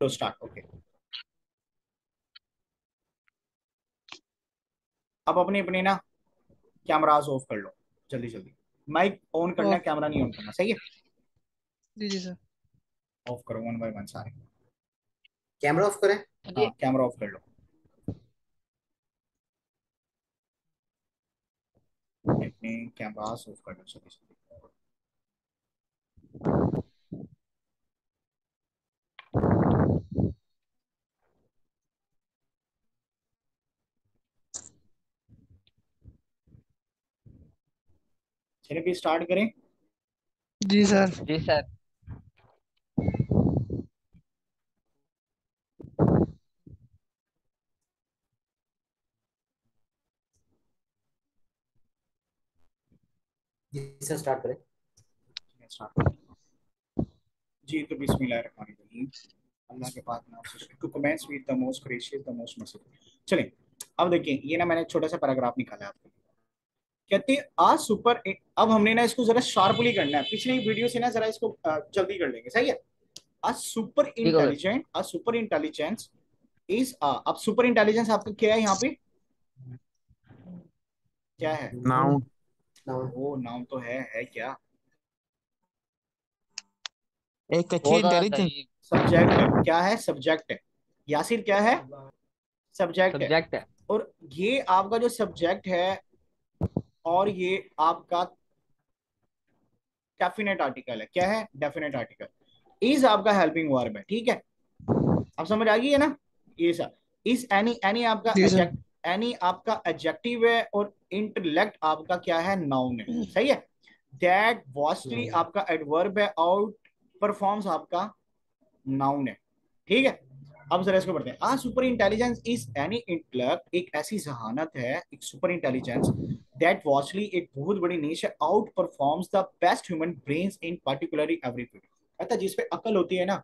तो start okay अब अपने अपने ना कैमरास ऑफ़ कर लो जल्दी जल्दी। माइक ऑन करना है कैमरा नहीं ऑन करना सही है? जी जी सर ऑफ़ करो वन बाय वन सारे। कैमरा ऑफ़ करें? हाँ कैमरा ऑफ़ कर लो। अपने कैमरास ऑफ़ कर लो जल्दी जल्दी। चलिए भी स्टार्ट करें। जी सर। जी सर। जी सर स्टार्ट करें। स्टार्ट जी तो बिस्मिल्लाहिर्रहमानिर्रहीम अल्लाह के पाक नाम से to commence with the most gracious the most merciful चलिए अब देखिए ये ना मैंने छोटा सा पैराग्राफ निकाला है आपके लिए। कहते हैं आज सुपर अब हमने ना इसको जरा शार्पली करना है। पिछली वीडियो से ना जरा इसको जल्दी कर लेंगे सही है? आज सुपर इंटेलिजेंट आज सुपर इंटेलिजेंस इज़ अब सुपर इंटेलिजेंस आपका क्या है यहाँ पे? क्या है? नाउन नाउन वो नाम तो है है क्या? एक अच्छी इंटेलिजेंस सब्जेक्ट है क्या है? सब्जेक्ट है। यासिर क्या है? सब्जेक्ट है। सब्जेक्ट है। और ये आपका जो सब्जेक्ट है और ये आपका डेफिनेट आर्टिकल है। क्या है? डेफिनेट आर्टिकल इज़ आपका हेल्पिंग वर्ब है ठीक है? अब समझ आ गई है ना? ये सर इस एनी एनी आपका एनी आपका एडजेक्टिव है और इंटेलेक्ट आपका क्या है? नाउन है। सही है? दैट वास्टली आपका एडवर्ब है आउट परफॉर्म्स आपका नाउन है। ठीक है? अब जरा इसको पढ़ते हैं। A super intelligence is any intellect एक ऐसी जहानत है एक सुपर इंटेलिजेंस दैट वास्टली एक बहुत बड़ी नीच है outperforms the best human brains in particularly every field है जिसपे अकल होती है ना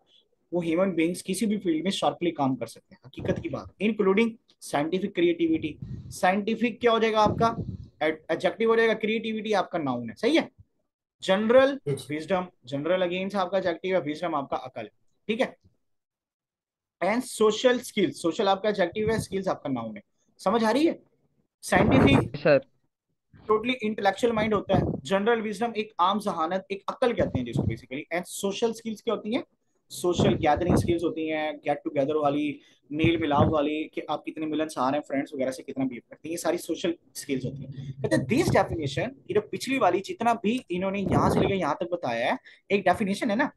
वो ह्यूमन बींग्स किसी भी फ़ील्ड में शार्पली काम कर सकते हैं। हकीकत की बात इंक्लूडिंग साइंटिफिक क्रिएटिविटी साइंटिफिक क्या हो जाएगा आपका? एडजेक्टिव हो जाएगा क्रिएटिविटी आपका नाउन है। सही है? जनरल विजडम जनरल अगेंस्ट आपका एडजेक्टिव है विजडम आपका अकल है। ठीक है? एंड सोशल स्किल्स सोशल आपका एडजेक्टिव है स्किल्स आपका नाउन है। समझ आ रही है? Scientific sir totally intellectual mind होता है. जनरल विजडम एक आम जहानत एक अक्ल कहते हैं जिसको बेसिकली एंड सोशल स्किल्स क्या होती हैं? सोशल गैदरिंग स्किल्स होती हैं गेट टुगेदर वाली, मेल मिलाप वाली, कि आप कितने मिलनसार हैं फ्रेंड्स वगैरह से कितना बिहेव करते हैं, ये सारी सोशल स्किल्स होती हैं. कहते हैं दिस डेफिनेशन ये जो पिछली वाली जितना भी इन्होंने यहाँ से लेकर यहाँ तक बताया है, एक डेफिनेशन है ना?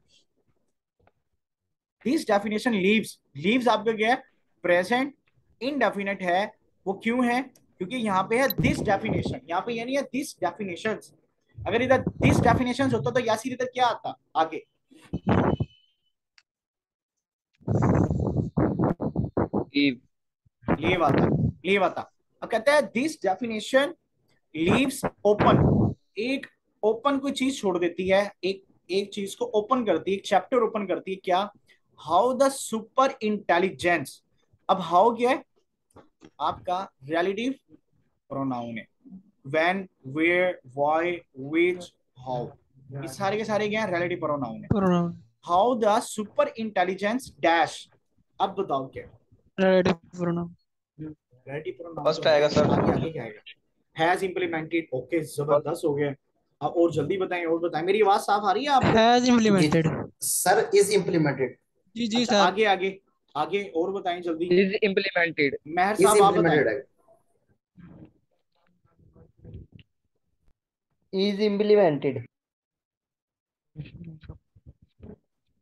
दिस डेफिनेशन लीव्स लीव्स आपका क्या है? प्रेजेंट इनडेफिनेट है, वो क्यों है? क्योंकि यहाँ पे है दिस डेफिनेशन यहाँ पे ये नहीं है दिस डेफिनेशन अगर इधर दिस डेफिनेशन होता तो यासिर इधर क्या आता? आगे। लीव आता लीव आता। अब कहता है दिस डेफिनेशन लीव्स ओपन एक ओपन कोई चीज़ छोड़ देती है एक एक चीज़ को ओपन करती है एक चैप्टर ओपन करती है क्या? हाउ द सुपर इंटेलिजेंस अब हाउ क्या है? आपका रिलेटिव प्रोनाउन है। When where why which how ये सारे के सारे क्या है? रिलेटिव प्रोनाउन है। How the super intelligence dash अब बताओ क्या? Relative pronoun relative pronoun First आएगा, sir. आगे आगे क्या आएगा? हैज़ इंप्लीमेंटेड ओके ज़बरदस्त हो गया। अब और जल्दी बताएँ और बताएँ। मेरी आवाज़ साफ़ आ रही है आपको? Has implemented sir is implemented जी जी अच्छा, सर आगे आगे। आगे और बताएँ जल्दी। इज़ इम्प्लीमेंटेड मेहर साहब आप बताएँ। Implemented is implemented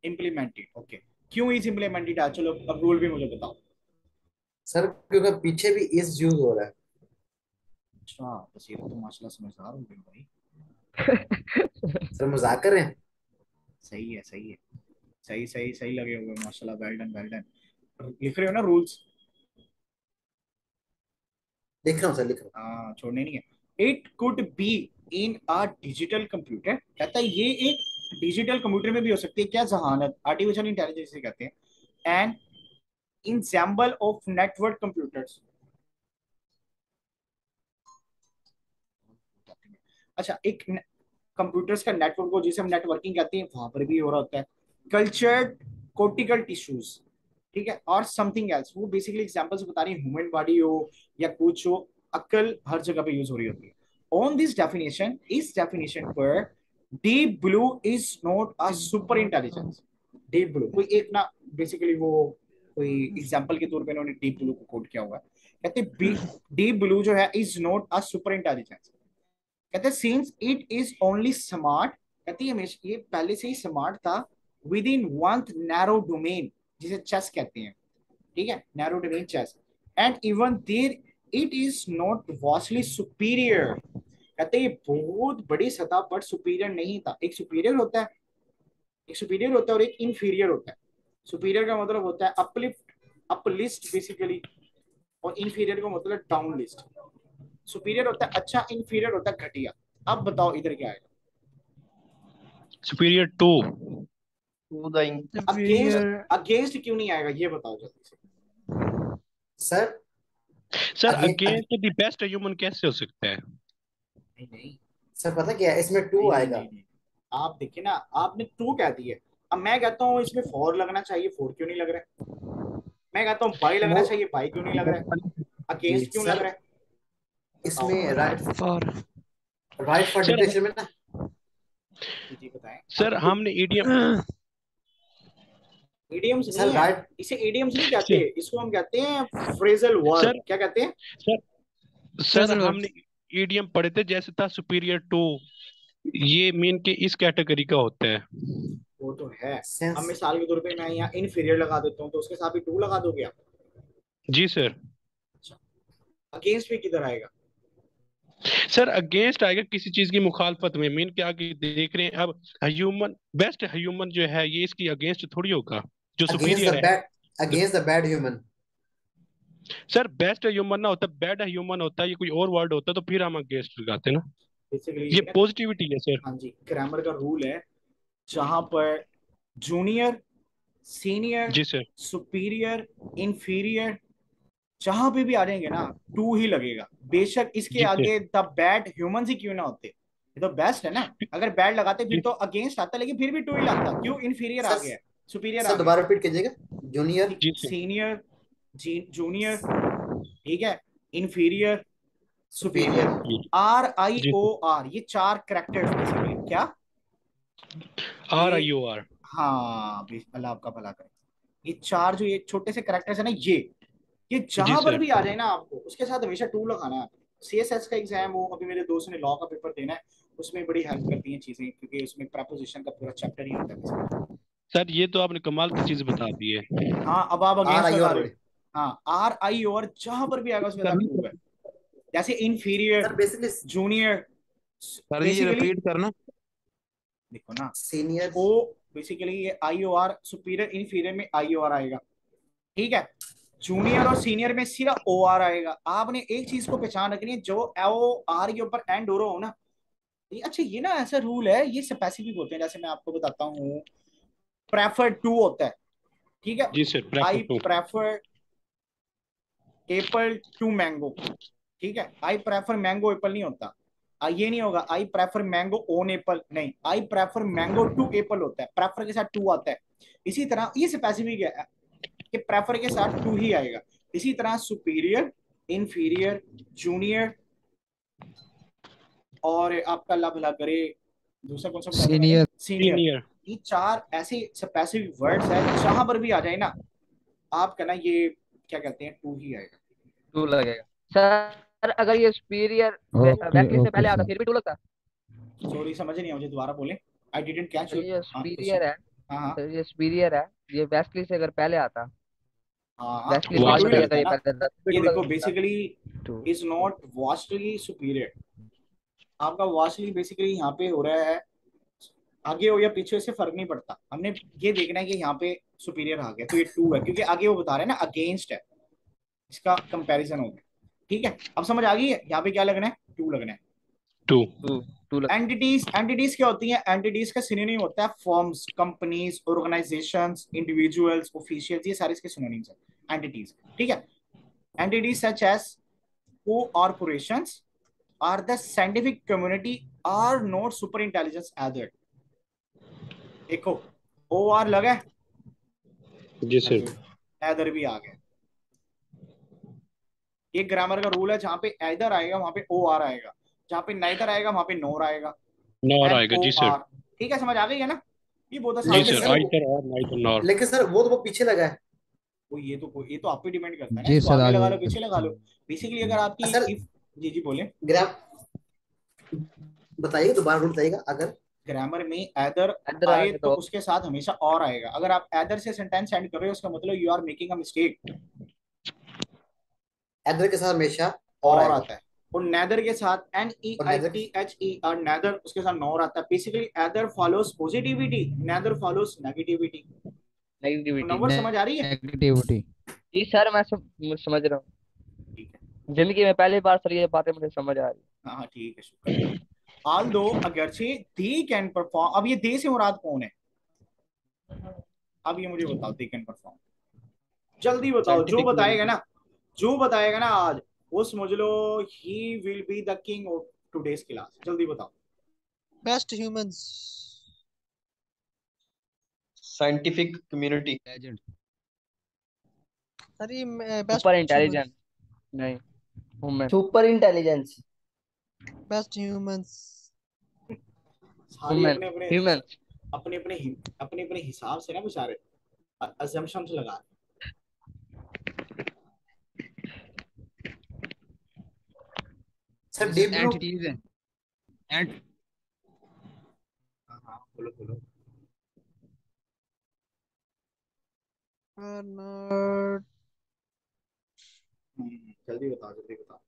implemented okay क्यों इज़ इम्प्लीमेंटेड है चलो अब रूल भी मुझे बताओ। सर क्योंकि पीछे भी इज़ यूज़ हो रहा है। अच्छा बस ये तो माशाल्लाह समझदार हो गए भाई। सर मज़ाक कर रहे हैं? सही है सही है। सही सही सही लगे हुए माशाल्लाह वेल डन वेल डन लिख रहे हो ना रूल्स लिख रहा हूँ सर लिख रहा हाँ। छोड़ने नहीं है। It could be in a digital computer कहता है ये एक डिजिटल कंप्यूटर में भी हो सकती है। क्या जहानत आर्टिफिशियल इंटेलिजेंस से कहते हैं। And ensemble of network computers अच्छा एक कंप्यूटर्स का नेटवर्क को जिसे हम नेटवर्किंग कहते हैं वहाँ पर भी हो रहा होता है। कल्चर्ड कोर्टिकल टिश्यूज ठीक है? और समथिंग एल्स वो बेसिकली एग्जांपल्स बता रही ह्यूमन बॉडी हो या कुछ हो अक्ल हर जगह पे यूज़ हो रही होती है। ऑन दिस डेफिनेशन इस डेफिनेशन पर Deep Blue is not a super intelligence Deep Blue कोई एक ना बेसिकली वो कोई एग्जांपल के तौर पे उन्होंने डीप ब्लू को कोट किया हुआ है। कहते डीप ब्लू जो है is not a super intelligence कहते since it is only smart कहती है ये पहले से ही स्मार्ट था within one narrow domain जिसे चेस कहते हैं। ठीक है? Narrow domain chess and even there it is not vastly superior कहते ये बहुत बड़ी सतह पर सुपीरियर नहीं था। एक सुपीरियर होता है। एक सुपीरियर होता है और एक इंफीरियर होता है। सुपीरियर का मतलब होता है अपलिफ्ट अपलिस्ट बेसिकली और इंफीरियर का मतलब डाउन लिस्ट सुपीरियर होता है अच्छा इंफीरियर होता है घटिया। अब बताओ इधर क्या आएगा superior to To the against. Against क्यों नहीं आएगा ये बताओ जल्दी से sir sir against the best human कैसे हो सकता है नहीं नहीं सर पता क्या है? इसमें टू नहीं, आएगा। नहीं, नहीं। आप देखिए ना आपने टू कह दी है। अब मैं कहता हूँ इसमें फोर लगना चाहिए। फोर क्यों नहीं लग रहा है? मैं कहता हूँ बाई लगना चाहिए। बाई क्यों नहीं लग रहा है? अगेंस्ट क्यों लग रहा है? इसमें right For. Right for detection में ना। जी बताएँ। सर हमने ईडीएम इडियम्स सर नहीं है। इसे इडियम्स नहीं कहते। इसको हम कहते हैं फ्रेजल वर्ड सर- क्या कहते हैं? सर Phrasal हमने ईडीएम पढ़े थे जैसे था सुपीरियर टू ये मीन के इस कैटेगरी का होता है। वो तो है। अब मिसाल के तौर पे मैं यहाँ इनफीरियर लगा देता हूँ तो उसके साथ भी टू लगा दोगे आप? जी सर अगेंस्ट भी किधर आएगा? सर अगेंस्ट आएगा किसी चीज़ की मुखालफत में। मीन क्या देख रहे हैं अब ह्यूमन बेस्ट ह्यूमन जो है ये इसकी अगेंस्ट थोड़ी होगा। जो सुपीरियर है। Bad against the bad human sir best human ना होता बैड ह्यूमन होता है ये कोई और वर्ड होता तो फिर हम अगेंस्ट लगाते ना। बेसिकली ये पॉजिटिविटी है सर हाँ जी ग्रामर का रूल है जहाँ पर जूनियर सीनियर जी सर सुपीरियर इंफीरियर जहाँ पे भी आ जाएँगे ना टू ही लगेगा। बेशक इसके आगे द बैड ह्यूमन ही क्यों ना होते? ये तो बेस्ट है ना। अगर बैड लगाते फिर तो अगेंस्ट आता लेकिन फिर भी टू ही लगता। क्यों? इंफीरियर आ गया। सुपीरियर सर दोबारा रिपीट कीजिएगा। जूनियर जी सीनियर जूनियर ठीक है? Inferior superior R I O R ये चार करेक्टर्स बेसिकली क्या? आर आई ओ आर हाँ अल्लाह आपका भला करे। ये चार जो ये छोटे से करेक्टर्स है ना ये। ये जहाँ पर भी आ जाए ना आपको उसके साथ हमेशा टू लगाना है सीएसएस का एग्ज़ाम हो अभी मेरे दोस्त ने लॉ का पेपर देना है उसमें बड़ी हेल्प करती हैं चीज़ें क्योंकि उसमें प्रपोजिशन का पूरा चैप्टर ही होता है। सर ये तो आपने कमाल की चीज़ बता दी है। हाँ अब आप अगेंस्ट हो। आर आई और जहाँ पर भी आएगा टू जैसे बेसिकली जूनियर सर ये रिपीट करना। देखो ना सीनियर ओ बेसिकली ये I O R superior inferior में आई ओ आर आएगा। ठीक है? जूनियर और सीनियर में सिर्फ़ ओ आर आएगा। आपने एक चीज़ को पहचान रखनी है जो ओ आर के ऊपर एंड हो रहा हो ना। ये अच्छा ये ना ऐसा रूल है ये स्पेसिफिक होते हैं जैसे मैं आपको बताता हूँ। प्रेफर टू होता है। ठीक है? जी sir I prefer apple to mango ठीक है? आई प्रेफर मैंगो एप्पल नहीं होता। ये नहीं होगा। I prefer mango on apple नहीं I prefer mango to apple होता है। प्रेफर के साथ टू आता है। इसी तरह ये स्पेसिफिक है कि प्रेफर के साथ टू ही आएगा। इसी तरह सुपीरियर इंफीरियर जूनियर और आपका अल्लाह भला करे दूसरा कौन सा सीनियर सीनियर ये चार ऐसे स्पेसिफिक वर्ड्स है जहाँ पर भी आ जाए ना आप कहना ये क्या कहते हैं टू ही आएगा। टू लगेगा। सर अगर ये सुपीरियर वैक्ली से पहले आता फिर भी टू लगता? सॉरी समझ नहीं मुझे दोबारा बोले। आई डिडंट कैच ये सुपीरियर है। हाँ हाँ। सर ये सुपीरियर है। ये वेस्टली से अगर पहले आता हाँ हाँ। तो ही है ये देखो। Basically is not vastly superior आपका वास्टली बेसिकली यहाँ पे हो रहा है आगे हो या पीछे से फ़र्क नहीं पड़ता। हमने ये देखना है कि यहाँ पे सुपीरियर आ गया तो ये टू है क्योंकि आगे वो बता रहे हैं ना अगेंस्ट है। इसका कंपैरिजन हो गया। ठीक है? अब समझ आ गई? है यहाँ पे क्या लगना है? टू लगना है। टू टू एंटिटीज एंटिटीज क्या होती हैं? एंटिटीज का सिनोनिम होता है forms companies organisations individuals officials ये सारे इसके सिनोनिम्स हैं। एंटिटीज ठीक है? Entities such as corporations are the scientific community are not super intelligence either देखो ओ आर लगा जी सर। एदर भी आ गया। ये ग्रामर का रूल है जहाँ पे एदर आएगा वहाँ पे ओ आर आएगा। जहाँ पे नाइदर आएगा वहाँ पे नोर आएगा। नॉर आएगा जी सर। ठीक है समझ आ गई है ना? ये बहुत जी आसान लेकिन सर है। सर- आइदर और नाइदर नॉर लेकिन सर वो तो वो पीछे लगा है। वो ये तो ये तो आप पे डिपेंड करता है जी सर, आगे लगा लो पीछे लगा लो। बेसिकली अगर आपकी जी जी बोले ग्राम बताइए दोबारा रूल बताइएगा। अगर ग्रामर में एदर आए तो तो उसके साथ हमेशा और आएगा। अगर आप एदर से सेंटेंस एंड कर रहे हो उसका मतलब you are making a mistake either के साथ हमेशा और और आता है। और नेदर के साथ N E I T H E R neither उसके साथ नॉर आता है। Basically either follows positivity neither follows negativity negativity number समझ आ रही है? नेगेटिविटी जी सर मैं सम, समझ रहा हूँ। ज़िंदगी में पहली बार सर ये बातें मुझे समझ आ रही हाँ। हाँ ठीक है शुक्र ऑल दो अगरचे दे कैन परफॉर्म। अब ये दे से मुराद कौन है? अब ये मुझे बताओ दे कैन परफॉर्म। जल्दी बताओ जो बताएगा ना जो बताएगा ना आज वो समझ लो he will be the king of today's class जल्दी बताओ। Best humans scientific community legend sir ये बेस्ट सुपर इंटेलिजेंट नहीं super intelligence best humans human अपने अपने ह्यूमन अपने अपने अपने अपने हिसाब से ना बेचारे अजम्पशंस लगा रहे सर डीप एंटिटीज हैं। एंट हैं। बोलो बोलो। हम्म, जल्दी बताओ जल्दी बताओ।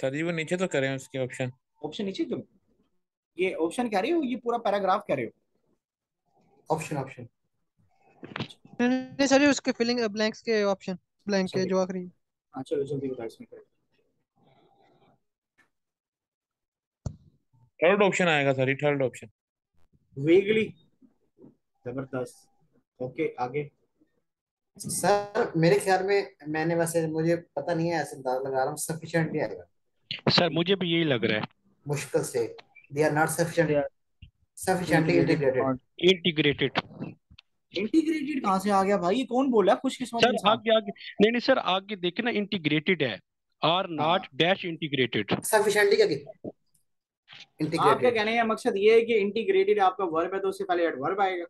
सर जी वो नीचे तो करें उसके ऑप्शन ऑप्शन नीचे तुम ये ऑप्शन कह रही हो ये पूरा पैराग्राफ कह रहे हो? ऑप्शन ऑप्शन नहीं सर ये उसके फिलिंग ब्लैंक्स के ऑप्शन ब्लैंक के. जो आखिरी। हाँ चलो जल्दी बताओ इसमें क्या है। थर्ड ऑप्शन आएगा सर थर्ड ऑप्शन वेगली ज़बरदस्त। ओके आगे। सर मेरे ख्याल में मैंने वैसे मुझे पता नहीं है ऐसे अंदाज़ा लगा रहा हूँ सफिशिएंटली आएगा। सर मुझे भी यही लग रहा है। मुश्किल से। They are not sufficient sufficiently integrated integrated integrated कहाँ से आ गया भाई? ये कौन बोला खुशकिस्मत सर आगे आगे। नहीं नहीं सर आगे देखे ना इंटीग्रेटेड है। Are not dash integrated sufficiently क्या की? आपके इंटीग्रेटेड कहने का मकसद ये है कि इंटीग्रेटेड आपका वर्ब है तो उससे पहले एडवर्ब आएगा।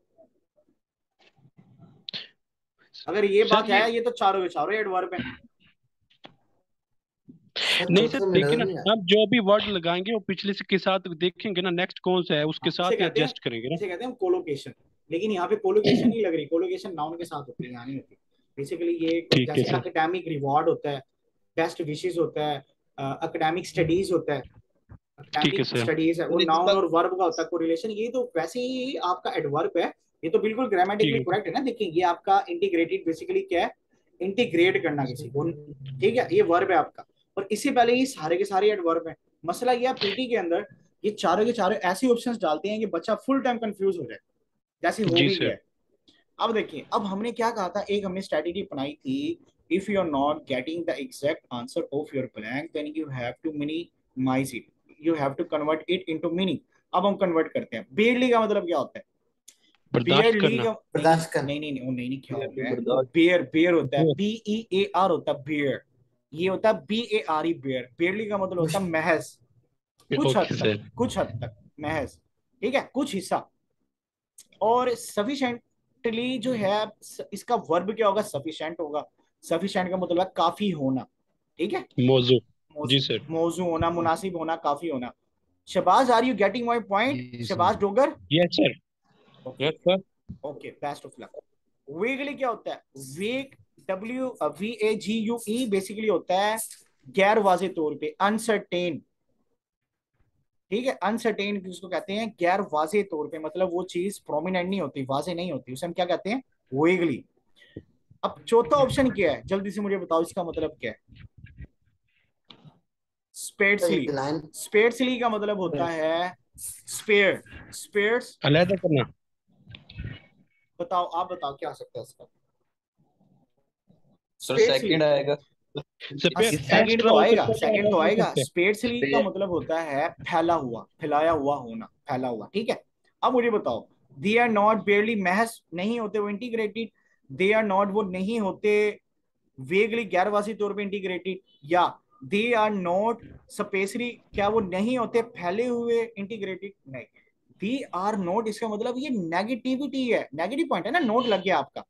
अगर ये बात है ये तो चारों के चारों एडवर्ब है। नहीं सर देखिए ना हम जो भी वर्ड लगाएँगे वो पिछले से के साथ देखेंगे ना नेक्स्ट कौन सा है उसके हाँ, साथ हैं- एडजस्ट करेंगे ना। इसे कहते हैं कोलोकेशन लेकिन यहाँ पे कोलोकेशन नहीं लग रही कोलोकेशन नाउन के साथ होती है यहाँ नहीं होती बेसिकली ये जैसे सर। एकेडमिक रिवॉर्ड होता है बेस्ट विशेस होता है एकेडमिक स्टडीज़ होता है। ठीक है, सर। स्टडीज़ है वो नाउन और वर्ब का होता है कोरिलेशन ये तो वैसे ही आपका एडवर्ब है ये तो बिल्कुल ग्रामेटिकली करेक्ट है। ना देखिए ये आपका इंटीग्रेटेड बेसिकली क्या है? इंटीग्रेट करना किसी को। ठीक है ये वर्ब है आपका। और इससे पहले ये सारे के सारे एडवर्ब है। मसला ये है पीटी के अंदर ये चारों के चारों ऐसे ऑप्शंस डालते हैं कि बच्चा फुल टाइम कंफ्यूज हो जाए। जैसे हो भी गया। है। अब देखिए अब हमने क्या कहा था? एक हमने स्ट्रेटेजी अपनाई थी if you are not getting the exact answer of your blank then you have to minimize it you have to convert it into meaning अब हम कन्वर्ट करते हैं। बेयरली का मतलब क्या होता है? बर्दाश्त बेयरली करना। का बर्दाश्त करना। नहीं नहीं नहीं नहीं नहीं क्या होता है। बेयर बेयर होता है। बी ई ए आर होता है बेयर ये होता है B A R E bare barely का मतलब होता है महज। कुछ हद तक कुछ हद तक महज। ठीक है? कुछ हिस्सा। और सफिशेंटली जो है इसका वर्ब क्या होगा? सफिशेंट होगा। सफिशेंट का मतलब है काफ़ी होना। ठीक है? मौजू। जी सर मौजू होना मुनासिब होना काफ़ी होना। Shahbaz are you getting my point Shahbaz Dogar? Yes sir yes sir okay best of luck vaguely क्या होता है? Vague W V A G U E basically होता है गैर वाजे तौर पे अनसर्टेन ठीक है? अनसर्टेन जिसको कहते हैं? गैर वाजे तौर पे मतलब वो चीज़ प्रोमिनेंट नहीं होती वाजे नहीं होती। उसे हम क्या कहते हैं? वेगली अब चौथा ऑप्शन क्या है? जल्दी से मुझे बताओ इसका मतलब क्या है? स्पेट्सली स्पेट्सली का मतलब होता है। स्पेयर स्पेयर्स अलहदा करना। बताओ आप बताओ क्या हो सकता है इसका? सर सेकंड आएगा। सेकंड तो आएगा सेकंड तो आएगा. का मतलब होता है फैला हुआ फैलाया हुआ होना फैला हुआ ठीक है? अब मुझे बताओ दे आर नॉट बेयरली महज नहीं होते वो इंटीग्रेटेड दे आर नॉट वो नहीं होते वेगली गैरवासी तौर पे इंटीग्रेटेड या दे आर नॉट स्पेशली क्या वो नहीं होते फैले हुए इंटीग्रेटेड नहीं। दे आर नॉट इसका मतलब ये नेगेटिविटी है। नेगेटिव पॉइंट है ना नोट लग गया आपका।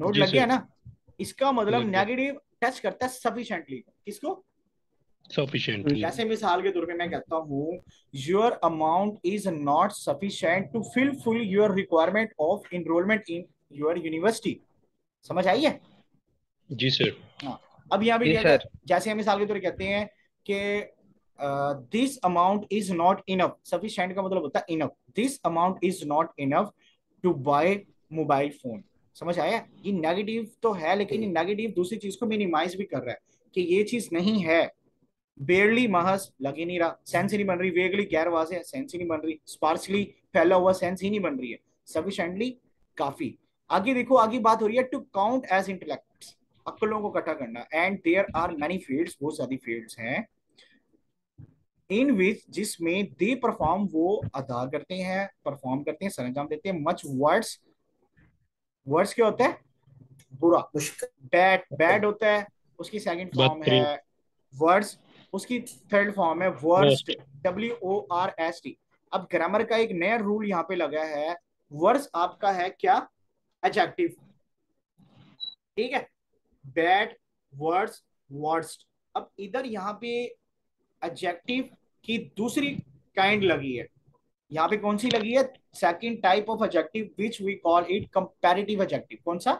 नोट लग गया ना? इसका मतलब नेगेटिव टच करता है सफिशिएंटली किसको? सफिशिएंटली जैसे मिसाल के तौर पे मैं कहता हूँ your amount is not sufficient to fill full your requirement of enrollment in your university समझ आई है? जी सर हाँ। अब यहाँ भी क्या जैसे हम मिसाल के तौर पे कहते हैं कि this amount is not enough sufficient का मतलब होता है enough this amount is not enough to buy mobile phone समझ आया? ये नेगेटिव तो है लेकिन ये नेगेटिव दूसरी चीज़ को मिनिमाइज भी कर रहा है कि ये चीज़ नहीं है। बेरली महस लग ही नहीं रहा। सेंस ही नहीं बन रही। वेगली गैर वाजे सेंस ही नहीं बन रही। स्पार्सली फैला हुआ सेंस ही नहीं बन रही है। सफिशिएंटली काफ़ी। आगे देखो आगे बात हो रही है टू काउंट एज इंटेलेक्ट अक्लों को इकट्ठा करना। And there are many fields बहुत सारी फील्ड्स हैं। इन विच जिसमें दे परफॉर्म वो अदा करते हैं परफॉर्म करते हैं सरंजाम देते हैं। मच वर्ड्स वर्ड्स क्या होता है? बुरा बैड बैड होता है उसकी सेकंड फॉर्म है वर्ड्स उसकी थर्ड फॉर्म है worst worst W O R S T अब ग्रामर का एक नया रूल यहाँ पे लगा है। वर्स आपका है क्या? एडजेक्टिव ठीक है? बैड वर्ड्स वर्स्ट अब इधर यहाँ पे एडजेक्टिव की दूसरी काइंड लगी है। यहाँ पे कौन सी लगी है? Second type of adjective which we call it comparative adjective कौन सा?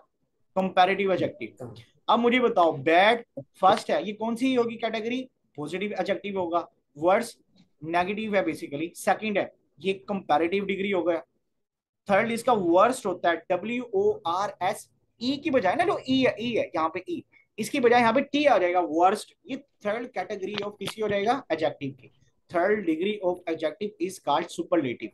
कंपैरेटिव एडजेक्टिव अब मुझे बताओ बैड फ़र्स्ट है, ये कौन सी होगी कैटेगरी पॉजिटिव एडजेक्टिव होगा। वर्ड्स नेगेटिव है बेसिकली सेकंड है, ये कंपैरेटिव डिग्री हो गया। थर्ड इसका वर्स्ट होता है W O R S E की बजाय, ना जो ई है ई है, यहाँ पे ई इसकी बजाय यहाँ पे टी आ जाएगा वर्स्ट ये थर्ड कैटेगरी ऑफ़ किसी हो जाएगा एडजेक्टिव की। Third degree of adjective is called superlative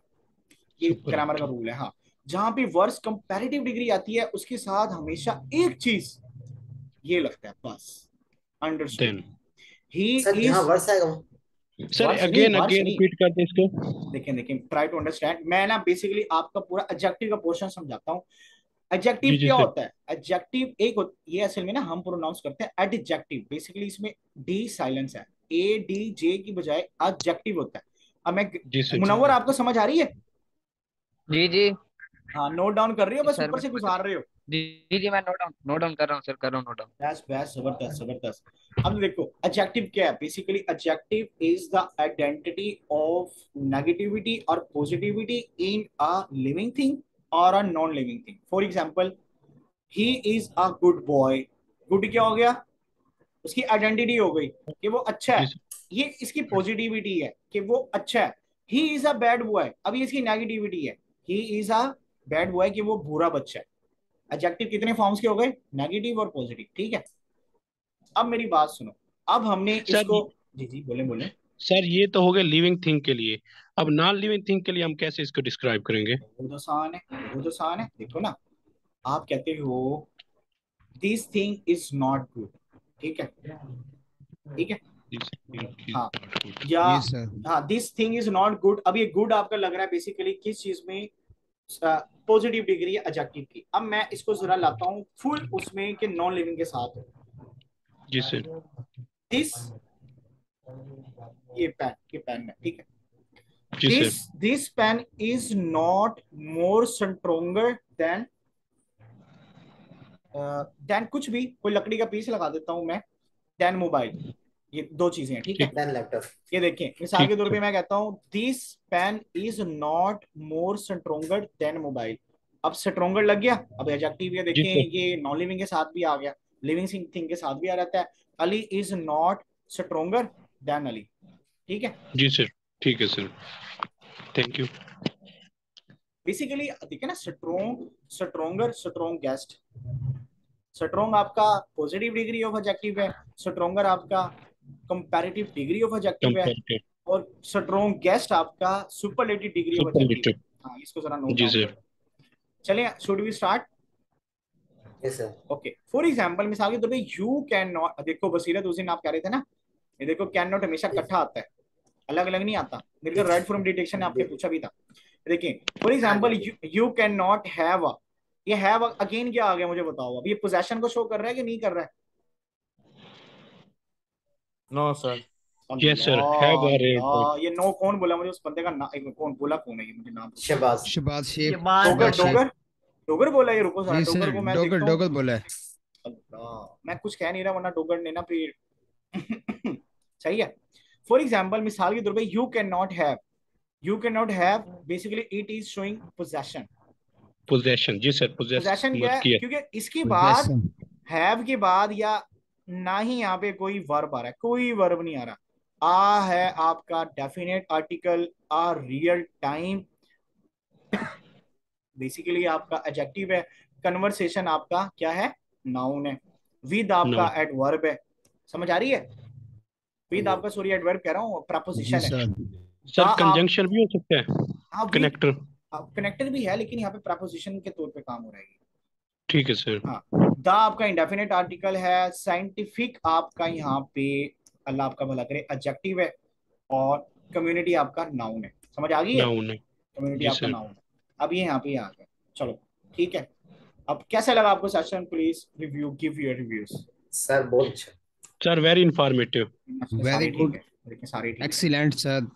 ये ग्रामर का रूल है हाँ। जहाँ पे वर्स कंपैरेटिव डिग्री आती है उसके साथ हमेशा एक चीज़ ये लगता है बस। अंडरस्टूड ही इज़ वर्ष आएगा। सर अगेन अगेन रिपीट कर दे इसको। देखें देखें ट्राई टू अंडरस्टैंड मैं ना बेसिकली आपका पूरा एडजेक्टिव का पोर्शन समझाता हूँ। एडजेक्टिव क्या होता है? एडजेक्टिव एक होत, ये असल में ना हम प्रोनाउंस करते हैं एडजेक्टिव बेसिकली इसमें डी साइलेंस है। ए डी जे की बजाय एडजेक्टिव होता है। अब मैं मुनव्वर आपको समझ आ रही है? जी जी। हाँ नोट डाउन कर रही हो? बस ऊपर से गुजार रहे हो? जी जी मैं नोट डाउन नोट डाउन कर रहा हूँ सर कर रहा हूँ नोट डाउन बस बस ज़बरदस्त ज़बरदस्त। अब देखो एडजेक्टिव क्या है? Basically adjective is the identity of negativity और positivity in a living thing और a non living thing for example he is a good boy good क्या हो गया? उसकी आइडेंटिटी हो गई कि वो अच्छा है। ये इसकी पॉजिटिविटी है कि वो अच्छा है। He is a bad boy अब ये इसकी नेगेटिविटी है। He is a bad boy कि वो बुरा बच्चा है। एडजेक्टिव कितने फॉर्म्स के हो गए? नेगेटिव और पॉजिटिव ठीक है? अब मेरी बात सुनो। अब हमने इसको जी जी बोले बोले। सर ये तो हो गया लिविंग थिंग के लिए। अब नॉन लिविंग थिंग के लिए हम कैसे इसको डिस्क्राइब करेंगे? बहुत आसान है बहुत आसान है। देखो ना आप कहते हो this thing is not good ठीक है? ठीक है? हाँ। या हाँ this thing is not good अब ये गुड आपका लग रहा है बेसिकली किस चीज़ में पॉजिटिव डिग्री है एडजेक्टिव की? अब मैं इसको जरा लाता हूँ फुल उसमें के नॉन लिविंग के साथ। जी सर दिस ये पेन ये पेन है ठीक है? जी sir this this pen is not more uh, कुछ भी कोई लकड़ी का पीस लगा देता हूँ मैं। Than मोबाइल ये दो चीज़ें हैं ठीक है? देन लैपटॉप ये देखें मिसाल के तौर पे मैं कहता हूँ this pen is not more stronger than mobile अब स्ट्रोंगर लग गया अब एडजेक्टिव ये जी देखें सर ये नॉन लिविंग के साथ भी आ गया लिविंग थिंग के साथ भी आ रहता है। Ali is not stronger than Ali ठीक है? जी सर ठीक है सर। थैंक यू बेसिकली देखिए ना? Strong stronger strongest strong आपका पॉजिटिव डिग्री ऑफ़ एडजेक्टिव है स्ट्रोंगर आपका कंपैरेटिव डिग्री ऑफ़ एडजेक्टिव है और स्ट्रोंग गेस्ट आपका सुपरलेटिव डिग्री ऑफ़ एडजेक्टिव हाँ। इसको जरा नोट जी सर चलिए should we start yes sir okay for example मिसाल के तौर पे यू कैन नॉट देखो बसीरत उस दिन आप कह रहे थे ना ये देखो कैन नॉट हमेशा इकट्ठा आता है अलग अलग नहीं आता। मेरे को राइट फ्रॉम डिटेक्शन आपने पूछा भी था। देखिए for example you can not have ये हैव अगेन क्या आ गया मुझे बताओ अब। ये पोजेशन को शो कर रहा है कि नहीं कर रहा है? No sir Yes, sir. Have a rate. अल्लाह, ये नो कौन बोला? मुझे उस बंदे का नाम कौन बोला कौन है ये? मुझे नाम शहबाज शहबाज शेख। डोगर। डोगर? डोगर बोला ये? रुको जरा डोगर को मैं हूँ। डोगल बोला है। अल्लाह मैं कुछ कह नहीं रहा वरना डोगर ने ना फिर सही है। फॉर एग्जांपल मिसाल के तौर पे you can not have you can not have basically it is showing possession possession ji sir possession possession क्या है? क्योंकि इसके बाद हैव के बाद या ना ही यहाँ पे कोई वर्ब आ रहा है कोई वर्ब नहीं आ रहा। आ है आपका डेफिनेट आर्टिकल आ रियल टाइम बेसिकली आपका एडजेक्टिव है कन्वर्सेशन आपका क्या है? नाउन है। विद आपका एडवर्ब है। समझ आ रही है? विद आपका सॉरी एडवर्ब कह रहा हूँ प्रपोजिशन है। सर। कंजंक्शन भी हो सकता हाँ। कनेक्टर कनेक्टर भी है लेकिन यहाँ पे प्रपोजिशन के तौर पे काम हो रहा है ठीक है सर हाँ द आपका इंडेफिनेट आर्टिकल है साइंटिफिक आपका यहाँ पे अल्लाह आपका भला करे एडजेक्टिव है और कम्युनिटी आपका नाउन है। समझ आ गई है? कम्युनिटी आपका नाउन है। अब ये यहाँ पे आ गया। चलो ठीक है। अब कैसा लगा आपको session please review give your reviews sir बहुत अच्छा। Sir very informative good. देखिए सारे ठीक है। Excellent sir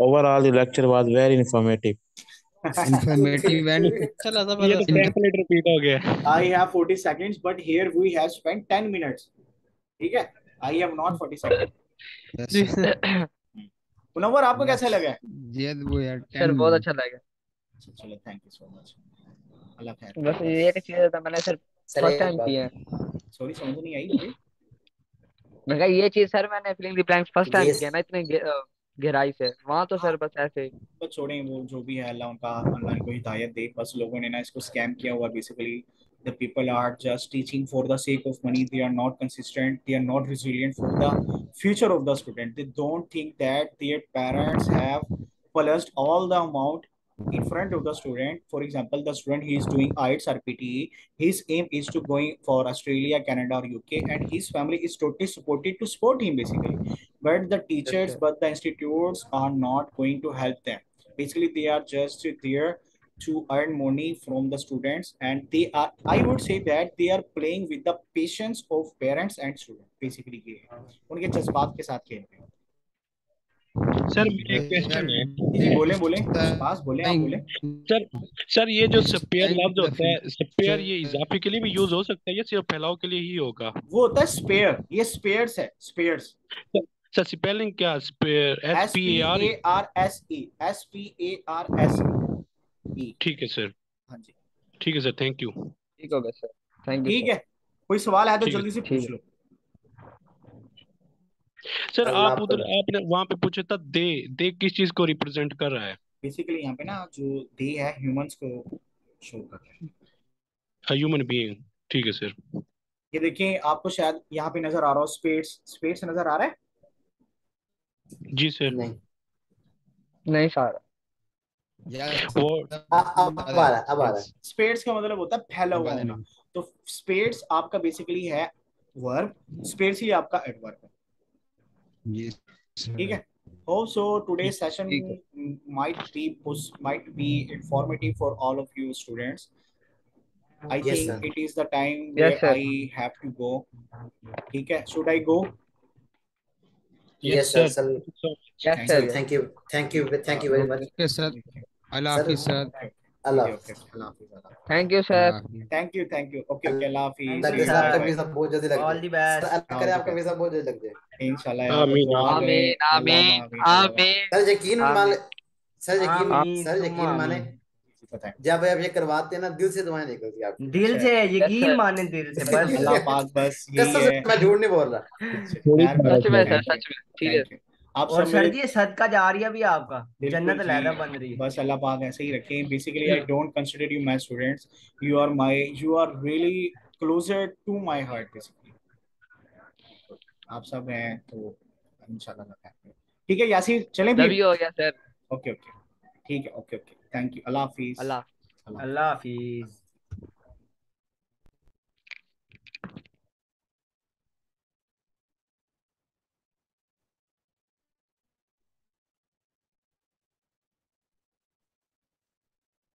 Overall, the lecture was very informative. Informative and अच्छा लगा ये तो टेम्पलेट रिपीट हो गया। I have 40 seconds, but here we have spent 10 minutes. ठीक है? I have not 40 seconds. जी मुनव्वर आपको कैसा लगा? ये वो यार सर बहुत अच्छा लगा। चलो थैंक यू सो मच अल्लाह खैर। बस ये एक चीज़ था मैंने सर फ़र्स्ट टाइम बात- की है सॉरी समझ नहीं आई मुझे। मैं कहा ये चीज़ सर मैंने filling the blanks first time किया ना इतने गहराई से वहाँ तो सर बस ऐसे ही बस छोड़ें वो जो भी है अल्लाह उनका अल्लाह इनको हिदायत दे बस लोगों ने ना इसको स्कैम किया हुआ basically the people are just teaching for the sake of money they are not consistent they are not resilient for the future of the student they don't think that their parents have pledged all the amount in front of the student. For example the student he is doing ielts or pte his aim is to going for australia canada or uk and his family is totally supported to support him basically. But the teachers okay. but the institutes are not going to help them. Basically they are just there to earn money from the students and they are i would say that they are playing with the patience of parents and students basically. उनके unke के साथ sath khelते हैं। Sir एक question है। जी बोले बोले पास बोले आप बोले। सर सर ये जो स्पेयर लफ्ज होता है स्पेयर ये इजाफे के लिए भी यूज़ हो सकता है या सिर्फ़ फैलाव के लिए ही होगा? वो होता है स्पेयर ये स्पेयर्स है स्पेयर्स सर स्पेलिंग क्या spare S P A R A R S E S P A R S E ठीक है सर हाँ जी। ठीक है सर थैंक यू ठीक हो गया सर थैंक यू ठीक है कोई सवाल है तो जल्दी से पूछ लो। सर आप उधर आपने वहाँ पे पूछा था दे दे किस चीज़ को रिप्रेजेंट कर रहा है? बेसिकली यहाँ पे ना जो दे है ह्यूमंस को शो कर रहा है। ह्यूमन बीइंग ठीक है सर ये देखिए आपको शायद यहाँ पे नज़र आ रहा हो स्पेस स्पेस नज़र आ रहा है? जी सर नहीं। नहीं सर यार वो अब अब आ रहा अब आ रहा स्पेड्स का मतलब होता है फैला हुआ होना। तो स्पेड्स आपका बेसिकली है वर्ब स्पेड्स ही आपका एडवर्ब है। जी ठीक है hope so today's session ठीक है। might be pos- might be informative for all of you students i Yes, think sir. it is the time where Yes, sir. i have to go ठीक है should i go yes sir sir yes Thank sir you. Thank you thank you thank you very much okay sir Allah Sir, Thank you sir thank you thank you okay okay अल्लाह हाफिज। आपका visa बहुत जल्दी लग the जाए best. अल्लाह करे आपका visa बहुत जल्दी लग जाए इंशाल्लाह आमीन, आमीन आमीन आमीन सर यकीन मान सर यकीन सर यकीन माने पता है जब आप ये करवाते हैं ना दिल से दुआएँ निकलती है आपकी। दिल से यकीन माने दिल से बस। अल्लाह पाक बस कसम से मैं झूठ नहीं बोल रहा। प्यार सच में सर सच में ठीक है. आप और सब सर जी सदका जारिया भी आपका। जन्नत लहदा बन रही है। बस अल्लाह पाक ऐसे ही रखें। Basically I don't consider you my students you are my you are really closer to my heart basically आप सब हैं तो इंशाल्लाह ठीक है यासीर चलें लव यू हो गया सर ओके ओके ठीक है ओके ओके थैंक यू अल्लाह हाफिज। अल्लाह अल्लाह हाफिज।